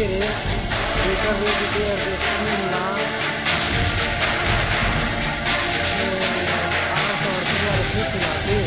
गिरे बेटर आठ सौ अड़तीस